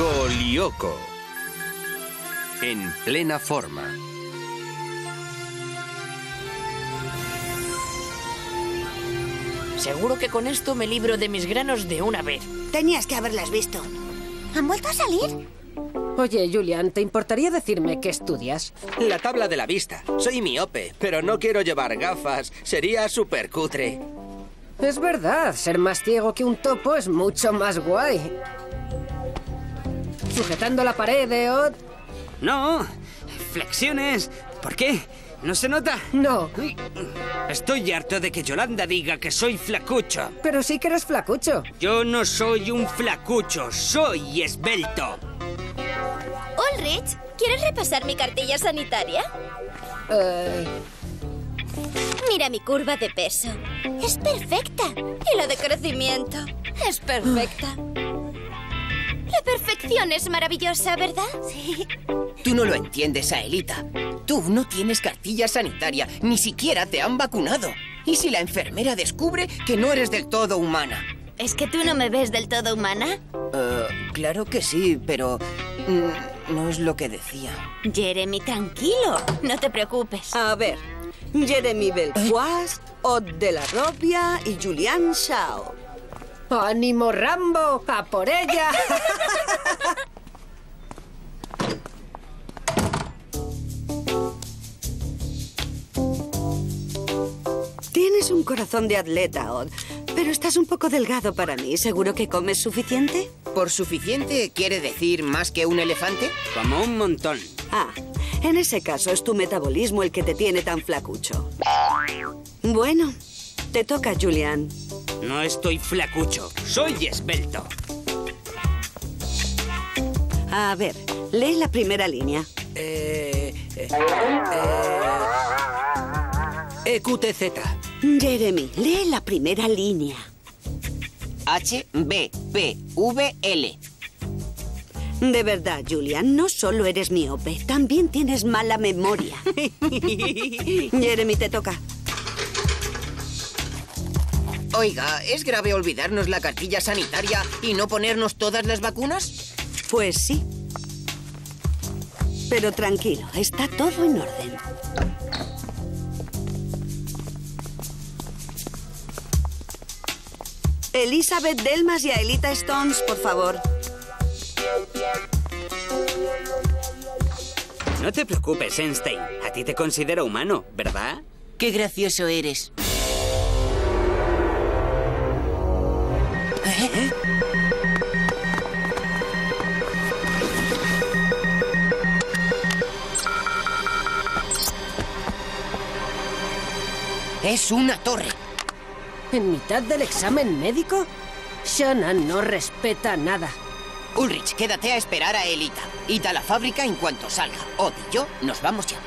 Golioco. En plena forma. Seguro que con esto me libro de mis granos de una vez. Tenías que haberlas visto. ¿Han vuelto a salir? Oye, Julian, ¿te importaría decirme qué estudias? La tabla de la vista. Soy miope, pero no quiero llevar gafas. Sería súper cutre. Es verdad, ser más ciego que un topo es mucho más guay. Sujetando la pared, ¿eh, Odd? No, flexiones. ¿Por qué? ¿No se nota? No, Estoy harto de que Yolanda diga que soy flacucho. pero sí que eres flacucho. Yo no soy un flacucho, soy esbelto. Ulrich, ¿quieres repasar mi cartilla sanitaria? Eh, Mira mi curva de peso. Es perfecta. Y la de crecimiento. Es perfecta. La perfección es maravillosa, ¿verdad? Sí. Tú no lo entiendes, Aelita. Tú no tienes cartilla sanitaria, ni siquiera te han vacunado. ¿Y si la enfermera descubre que no eres del todo humana? ¿Es que tú no me ves del todo humana? Eh, claro que sí, pero mm, no es lo que decía. Jeremy, tranquilo. No te preocupes. A ver, Jeremy Belfois, Od de la Robia y Julian Shao. ¡Ánimo, Rambo! ¡A por ella! Tienes un corazón de atleta, Od, pero estás un poco delgado para mí. ¿Seguro que comes suficiente? ¿Por suficiente quiere decir más que un elefante? Como un montón. Ah, en ese caso es tu metabolismo el que te tiene tan flacucho. Bueno, te toca, Julian. No estoy flacucho, soy esbelto. A ver, lee la primera línea. Eh, eh, eh, EQTZ. Jeremy, lee la primera línea. H, B, P, V, L. De verdad, Julian, no solo eres miope, también tienes mala memoria. Jeremy, te toca. Oiga, ¿es grave olvidarnos la cartilla sanitaria y no ponernos todas las vacunas? Pues sí. Pero tranquilo, está todo en orden. Elizabeth Delmas y Aelita Stones, por favor. No te preocupes, Einstein. A ti te considero humano, ¿verdad? Qué gracioso eres. Es una torre. ¿En mitad del examen médico? Shana no respeta nada. Ulrich, quédate a esperar a Elita. Id a la fábrica en cuanto salga. Od y yo nos vamos ya.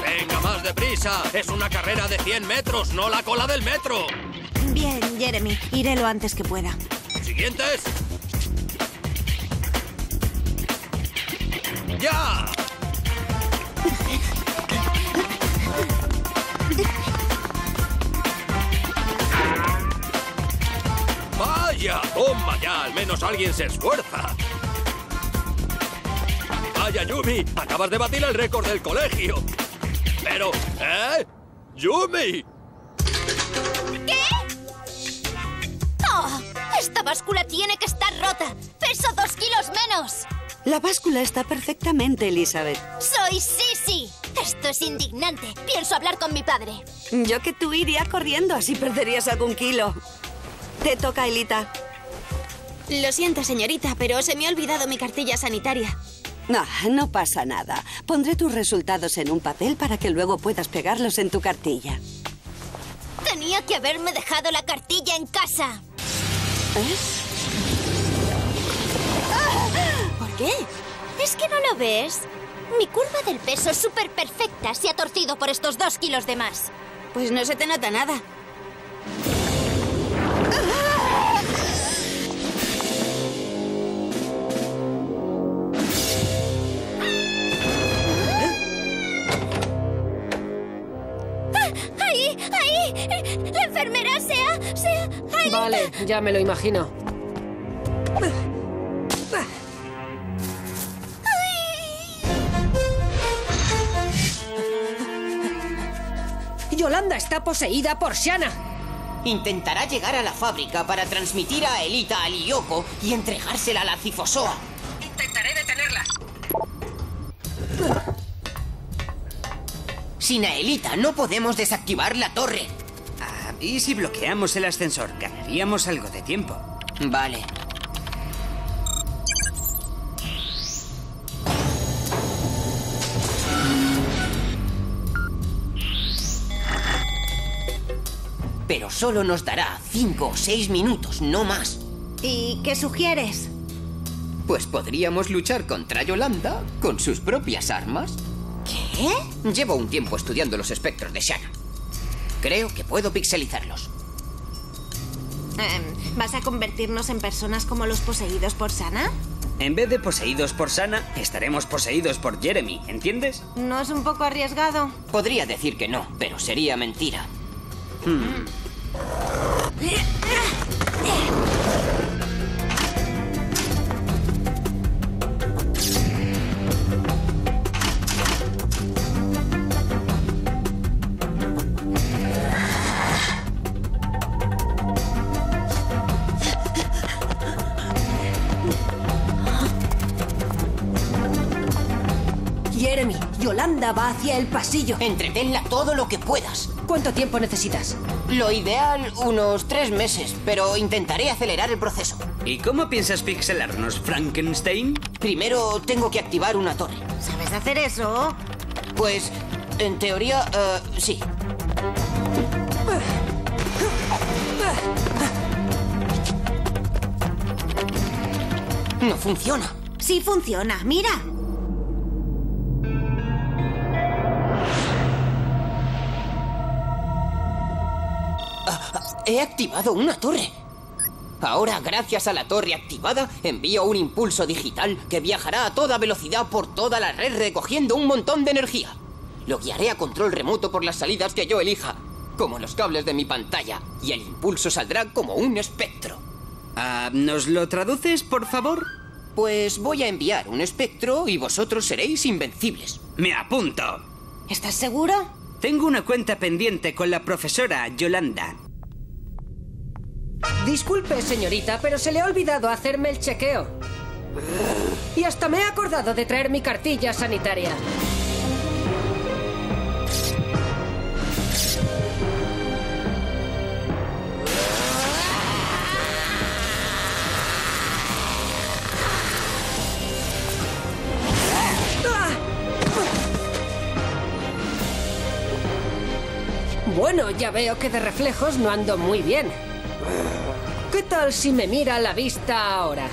¡Venga, más deprisa! Es una carrera de 100 metros, no la cola del metro. Bien, Jeremy. Iré lo antes que pueda. ¿Siguientes? ¡Ya! ¡Vaya! ¡Toma ya! Al menos alguien se esfuerza. ¡Vaya, Yumi! Acabas de batir el récord del colegio. Pero, ¿eh? ¡Yumi! ¡Oh! ¡Esta báscula tiene que estar rota! ¡Peso dos kilos menos! La báscula está perfectamente, Elizabeth. ¡Soy Sisi! Esto es indignante. Pienso hablar con mi padre. Yo que tú iría corriendo, así perderías algún kilo. Te toca, Elita. Lo siento, señorita, pero se me ha olvidado mi cartilla sanitaria. No, no pasa nada. Pondré tus resultados en un papel para que luego puedas pegarlos en tu cartilla. Tenía que haberme dejado la cartilla en casa. ¿Eh? Qué? ¿Es que no lo ves? Mi curva del peso es súper perfecta. Se ha torcido por estos dos kilos de más. Pues no se te nota nada. ¡Ah! ¡Ahí! ¡Ahí! ¡La enfermera! Vale, ya me lo imagino. Yolanda está poseída por Shana. Intentará llegar a la fábrica para transmitir a Elita a Lyoko y entregársela a la Cifosoa. Intentaré detenerla. Sin Aelita no podemos desactivar la torre. Ah, ¿Y si bloqueamos el ascensor? Ganaríamos algo de tiempo. Vale. Solo nos dará cinco o seis minutos, no más. ¿Y qué sugieres? Pues podríamos luchar contra Yolanda con sus propias armas. ¿Qué? Llevo un tiempo estudiando los espectros de Shanna. Creo que puedo pixelizarlos. Em, ¿Vas a convertirnos en personas como los poseídos por Sana? En vez de poseídos por Sana, estaremos poseídos por Jeremy, ¿entiendes? ¿No es un poco arriesgado? Podría decir que no, pero sería mentira. Jeremy, えっ!? Va hacia el pasillo. Entretenla todo lo que puedas. ¿Cuánto tiempo necesitas? Lo ideal, unos tres meses, pero intentaré acelerar el proceso. ¿Y cómo piensas pixelarnos, Frankenstein? Primero tengo que activar una torre. ¿Sabes hacer eso? Pues, en teoría, eh, sí. No funciona. Sí funciona, mira. He activado una torre. Ahora, gracias a la torre activada, envío un impulso digital que viajará a toda velocidad por toda la red recogiendo un montón de energía. Lo guiaré a control remoto por las salidas que yo elija, como los cables de mi pantalla, y el impulso saldrá como un espectro. Ah, ¿Nos lo traduces, por favor? Pues voy a enviar un espectro y vosotros seréis invencibles. Me apunto. ¿Estás seguro? Tengo una cuenta pendiente con la profesora Yolanda. Disculpe, señorita, pero se le ha olvidado hacerme el chequeo. Y hasta me he acordado de traer mi cartilla sanitaria. Bueno, ya veo que de reflejos no ando muy bien. ¿Qué tal si me mira la vista ahora?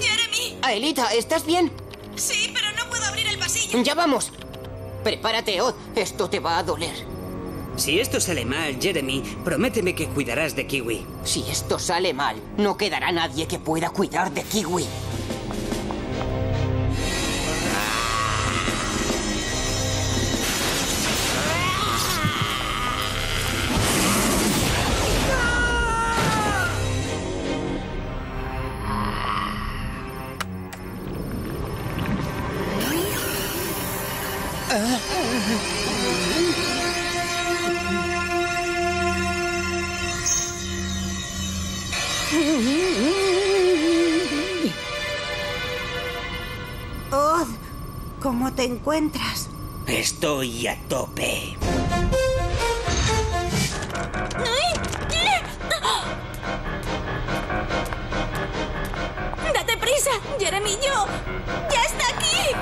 ¡Jeremy! Aelita, ¿estás bien? Sí, pero no puedo abrir el pasillo. Ya vamos. Prepárate, Odd. Esto te va a doler. Si esto sale mal, Jeremy, prométeme que cuidarás de Kiwi. Si esto sale mal, no quedará nadie que pueda cuidar de Kiwi. Odd, encuentras? Estoy a tope. ¡Date prisa! ¡Jeremy, yo! ¡Ya está aquí!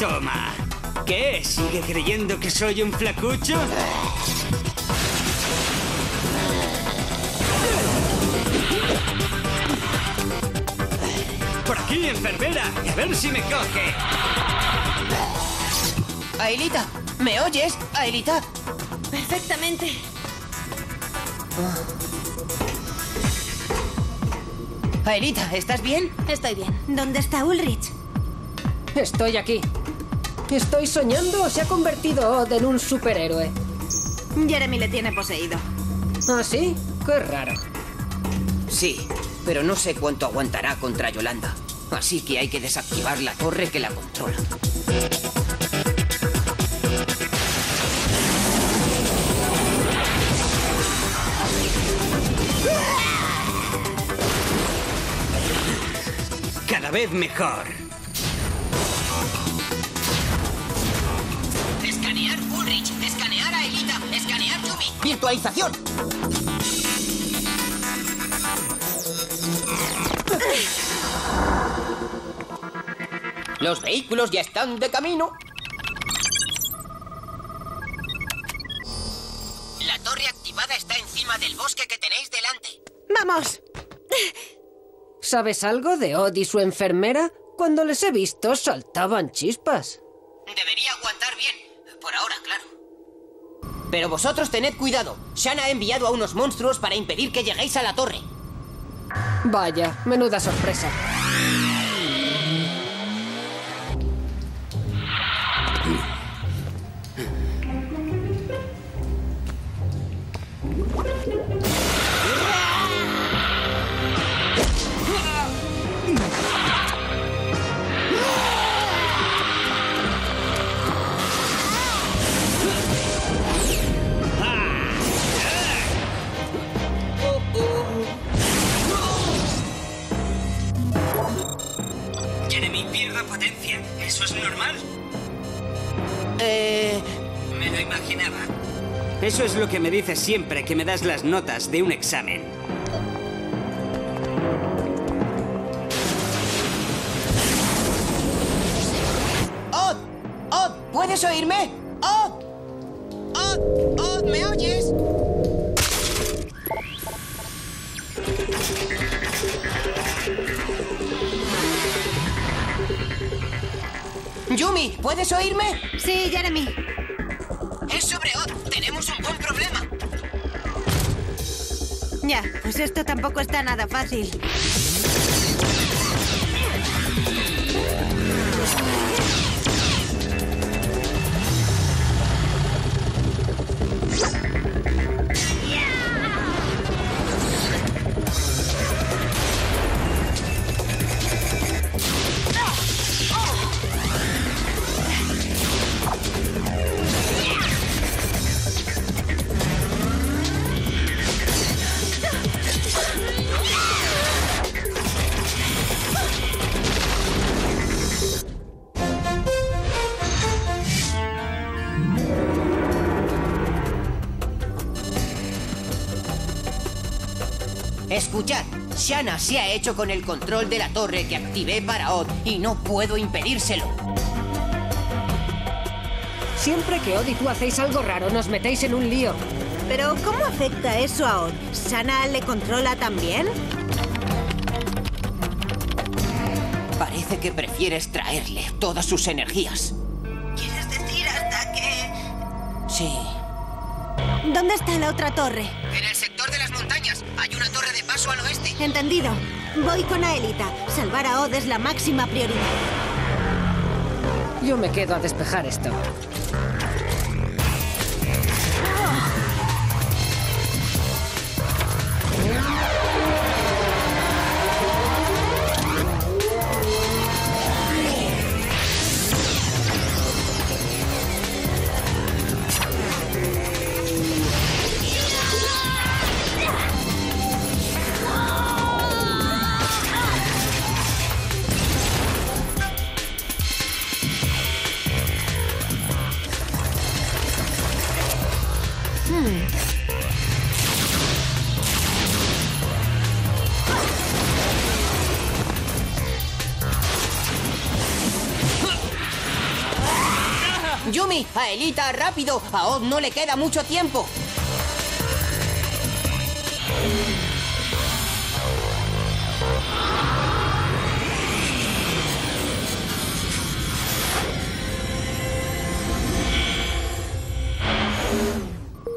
Toma. ¿Qué? ¿Sigue creyendo que soy un flacucho? Por aquí, enfermera. A ver si me coge. Aelita, ¿me oyes? Aelita. Perfectamente. Aelita, ¿estás bien? Estoy bien. ¿Dónde está Ulrich? Estoy aquí. ¿Estoy soñando o se ha convertido Odd en un superhéroe? Jeremy le tiene poseído. ¿Ah, sí? Qué raro. Sí, pero no sé cuánto aguantará contra Yolanda. Así que hay que desactivar la torre que la controla. Cada vez mejor. Los vehículos ya están de camino. La torre activada está encima del bosque que tenéis delante. ¡Vamos! ¿Sabes algo de Odd y su enfermera? Cuando les he visto saltaban chispas. Debería aguantar bien. Por ahora, claro. Pero vosotros tened cuidado. Shan ha enviado a unos monstruos para impedir que lleguéis a la torre. Vaya, menuda sorpresa. ¿Eso es normal? Eh... Me lo imaginaba. Eso es lo que me dices siempre que me das las notas de un examen. ¡Odd! ¡Odd! ¿Puedes oírme? ¿Puedes oírme? Sí, Jeremy. Es sobre Odd. Tenemos un buen problema. Ya, pues esto tampoco está nada fácil. Escuchad, Shanna se ha hecho con el control de la torre que activé para Odd y no puedo impedírselo. Siempre que Odd y tú hacéis algo raro, nos metéis en un lío. Pero, ¿cómo afecta eso a Odd? ¿Sana le controla también? Parece que prefiere extraerle todas sus energías. ¿Quieres decir hasta que...? Sí. ¿Dónde está la otra torre? En el Entendido. Voy con Aelita. Salvar a Odd es la máxima prioridad. Yo me quedo a despejar esto. Elita, rápido. A Oz no le queda mucho tiempo.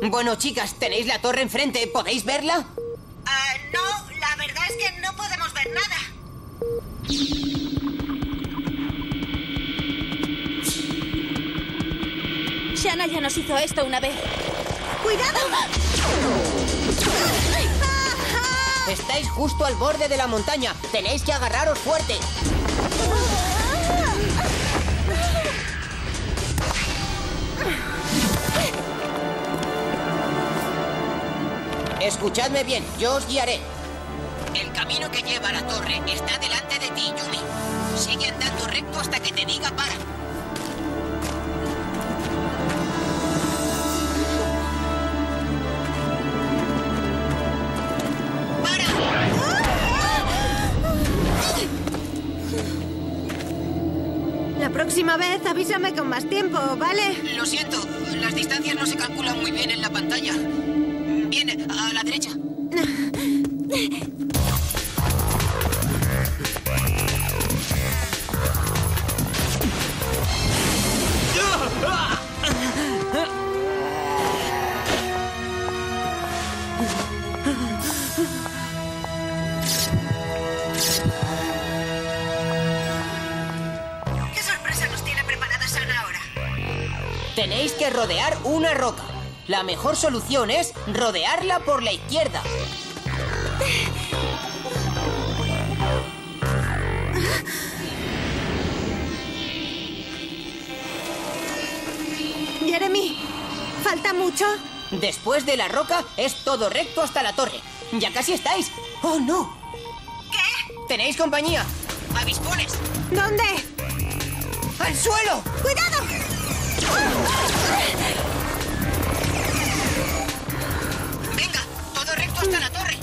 Bueno, chicas, ¿tenéis la torre enfrente? ¿Podéis verla? Nos hizo esto una vez. ¡Cuidado! Estáis justo al borde de la montaña. Tenéis que agarraros fuerte. Escuchadme bien, yo os guiaré. El camino que lleva a la torre está delante de ti, Yumi. Sigue andando recto hasta que te diga para. Próxima vez avísame con más tiempo, ¿vale? Lo siento, las distancias no se calculan muy bien en la pantalla. Viene, a la derecha. Tenéis que rodear una roca. La mejor solución es rodearla por la izquierda. Jeremy, ¿falta mucho? Después de la roca es todo recto hasta la torre. Ya casi estáis. ¡Oh, no! ¿Qué? Tenéis compañía. Avispones. ¿Dónde? ¡Al suelo! ¡Cuidado! Venga, todo recto hasta la torre.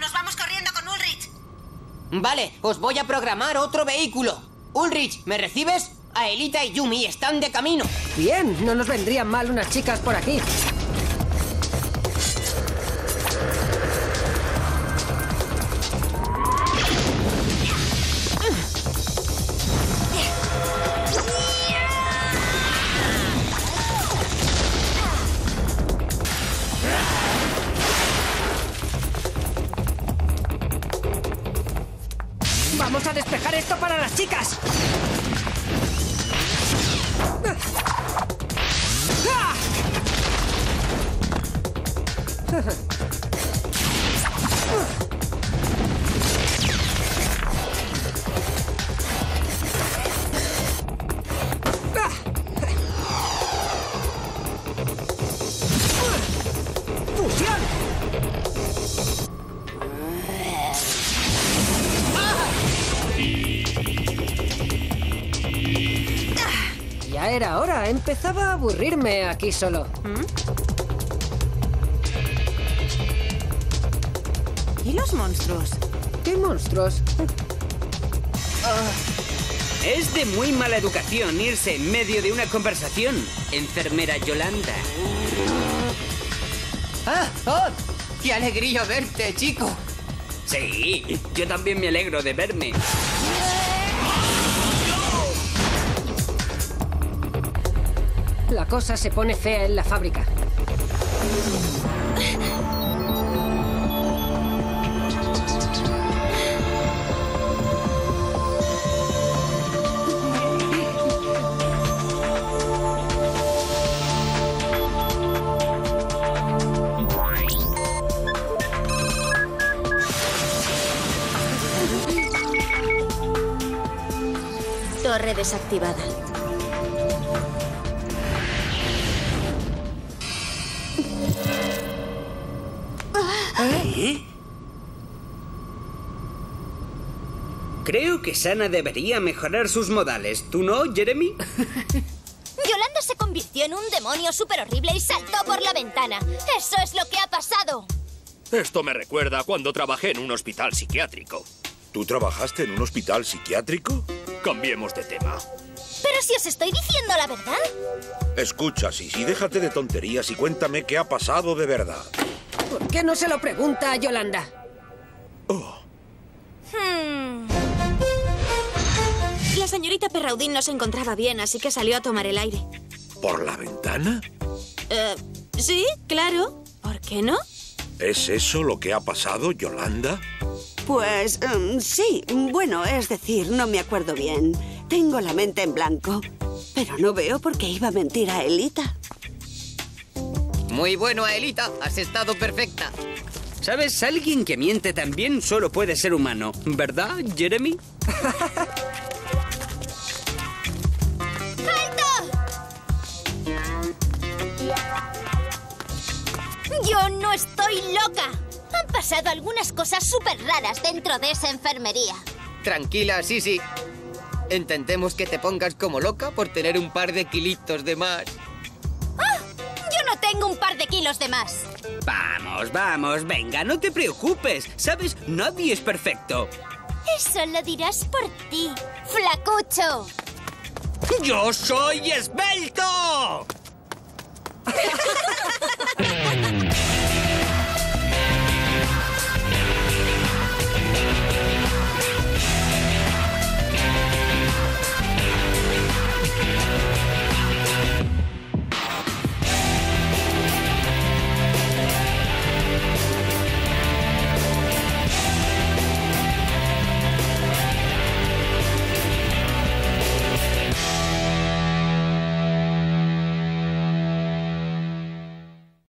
Nos vamos corriendo con Ulrich. Vale, os voy a programar otro vehículo. Ulrich, ¿me recibes? Aelita y Yumi están de camino. Bien, no nos vendrían mal unas chicas por aquí. Ya era hora, empezaba a aburrirme aquí solo. ¿Y los monstruos? ¿Qué monstruos? Es de muy mala educación irse en medio de una conversación, enfermera Yolanda. ¡Ah! ¡Oh! ¡Qué alegría verte, chico! Sí, yo también me alegro de verme. La cosa se pone fea en la fábrica. Torre desactivada. Creo que Sana debería mejorar sus modales. ¿Tú no, Jeremy? Yolanda se convirtió en un demonio súper horrible y saltó por la ventana. Eso es lo que ha pasado. Esto me recuerda a cuando trabajé en un hospital psiquiátrico. ¿Tú trabajaste en un hospital psiquiátrico? Cambiemos de tema. Pero si os estoy diciendo la verdad. Escucha, Sisi, déjate de tonterías y cuéntame qué ha pasado de verdad. ¿Por qué no se lo pregunta a Yolanda? Hmm. La señorita Perraudín no se encontraba bien, así que salió a tomar el aire. ¿Por la ventana? Eh, sí, claro. ¿Por qué no? ¿Es eso lo que ha pasado, Yolanda? Pues em, sí, bueno, es decir, no me acuerdo bien. Tengo la mente en blanco. Pero no veo por qué iba a mentir a Elita. Muy bueno, Aelita. Has estado perfecta. ¿Sabes? Alguien que miente también solo puede ser humano, ¿verdad, Jeremy? Yo no estoy loca. Han pasado algunas cosas súper raras dentro de esa enfermería. Tranquila, Sisi. Intentemos que te pongas como loca por tener un par de kilitos de más. ¡Ah! Yo no tengo un par de kilos de más. Vamos, vamos, venga, no te preocupes. ¿Sabes? Nadie es perfecto. Eso lo dirás por ti, flacucho. ¡Yo soy esbelto!